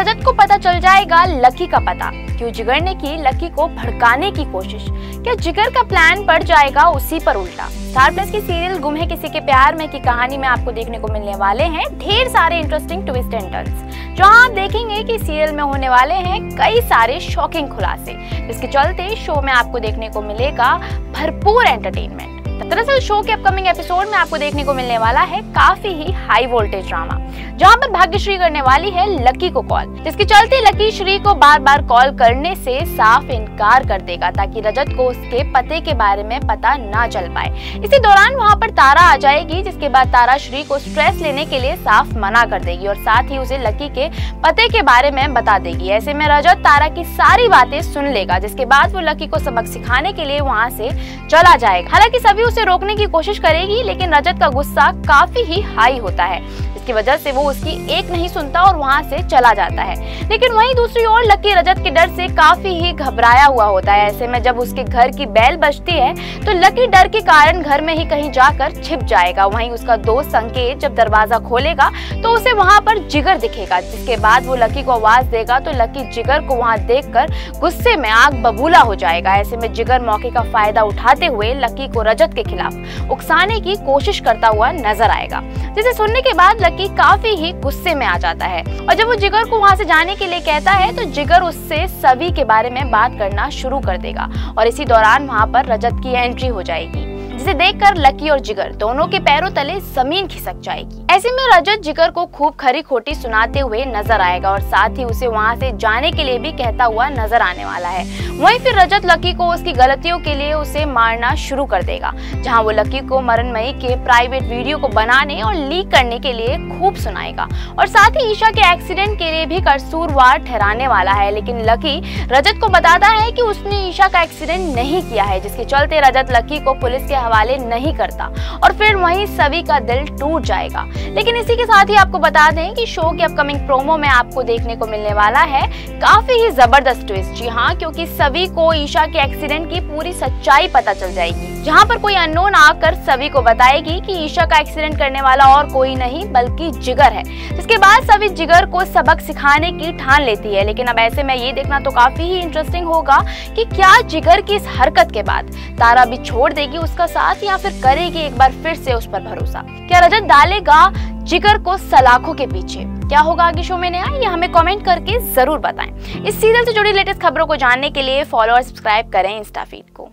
रजत को पता चल जाएगा लकी का पता। क्यों जिगर ने की लकी को भड़काने की कोशिश? क्या जिगर का प्लान पड़ जाएगा उसी पर उल्टा? स्टार प्लस की सीरियल गुम है किसी के प्यार में, की कहानी में आपको देखने को मिलने वाले हैं ढेर सारे इंटरेस्टिंग ट्विस्ट एंड टर्न्स जहाँ आप देखेंगे कि सीरियल में होने वाले हैं कई सारे शॉकिंग खुलासे। जिसके चलते शो में आपको देखने को मिलेगा भरपूर एंटरटेनमेंट दरअसल शो के अपकमिंग एपिसोड में आपको देखने को मिलने वाला है काफ़ी ही हाई वोल्टेज ड्रामा जहाँ पर भाग्यश्री करने वाली है लकी को कॉल जिसके चलते लकी श्री को बार बार कॉल करने से साफ़ इनकार कर देगा, ताकि रजत को उसके पते के बारे में पता ना चल पाए। इसी दौरान वहाँ पर तारा आ जाएगी, जिसके बाद तारा श्री को स्ट्रेस लेने के लिए साफ़ मना कर देगी और साथ ही उसे लकी के पते के बारे में बता देगी। ऐसे में रजत तारा की सारी बातें सुन लेगा, जिसके बाद वो लकी को सबक सिखाने के लिए वहाँ से चला जाएगा। हालाँकि सभी उसे रोकने की कोशिश करेगी, लेकिन रजत का गुस्सा काफ़ी ही हाई होता है। इसकी वजह से वो उसकी एक नहीं सुनता और वहाँ से चला जाता है। लेकिन वहीं दूसरी ओर लकी रजत के डर से काफ़ी ही घबराया हुआ होता है। ऐसे में जब उसके घर की बैल बजती है तो लकी डर के कारण घर में ही कहीं जाकर छिप जाएगा। वहीं उसका दोस्त संकेत जब दरवाज़ा खोलेगा तो उसे वहाँ पर जिगर दिखेगा। जिसके बाद वो लकी को आवाज़ देगा तो लकी जिगर को वहाँ देख गुस्से में आग बबूला हो जाएगा। ऐसे में जिगर मौके का फ़ायदा उठाते हुए लकी को रजत के खिलाफ उकसाने की कोशिश करता हुआ नज़र आएगा। जिसे सुनने के बाद लकी काफ़ी ही गुस्से में आ जाता है और जब वो जिगर को वहाँ से जाने के लिए कहता है तो जिगर उससे सभी के बारे में बात करना शुरू कर देगा और इसी दौरान वहाँ पर रजत की एंट्री हो जाएगी। जिसे देखकर लकी और जिगर दोनों के पैरों तले ज़मीन खिसक जाएगी। ऐसे में रजत जिगर को खूब खरी खोटी सुनाते हुए नज़र आएगा और साथ ही उसे वहाँ से जाने के लिए भी कहता हुआ नज़र आने वाला है। वहीं फिर रजत लकी को उसकी गलतियों के लिए उसे मारना शुरू कर देगा, जहाँ वो लकी को मरणमयी के प्राइवेट वीडियो को बनाने और लीक करने के लिए खूब सुनाएगा। और साथ ही ईशा के एक्सीडेंट के लिए भी कसूरवार ठहराने वाला है, लेकिन लकी रजत को बताता है की उसने ईशा का एक्सीडेंट नहीं किया है, जिसके चलते रजत लकी को पुलिस के हवाले नहीं करता और फिर वहीं सभी का दिल टूट जाएगा। लेकिन इसी के साथ ही आपको बता दें कि शो के अपकमिंग प्रोमो में आपको देखने को मिलने वाला है काफ़ी ही ज़बरदस्त ट्विस्ट जी हाँ क्योंकि सभी को ईशा के एक्सीडेंट की पूरी सच्चाई पता चल जाएगी। जहाँ पर कोई अननोन आकर सभी को बताएगी कि ईशा का एक्सीडेंट करने वाला और कोई नहीं, बल्कि जिगर है। जिसके बाद सभी जिगर को सबक सिखाने की ठान लेती है। लेकिन अब ऐसे में ये देखना तो काफ़ी ही इंटरेस्टिंग होगा कि क्या जिगर की इस हरकत के बाद तारा भी छोड़ देगी उसका साथ या फिर करेगी एक बार फिर से उस पर भरोसा? क्या रजत डालेगा जिगर को सलाखों के पीछे? क्या होगा आगे शो में नया? ये हमें कमेंट करके ज़रूर बताएँ। इस सीरियल से जुड़ी लेटेस्ट खबरों को जानने के लिए फॉलो और सब्सक्राइब करें इंस्टा फ़ीड को।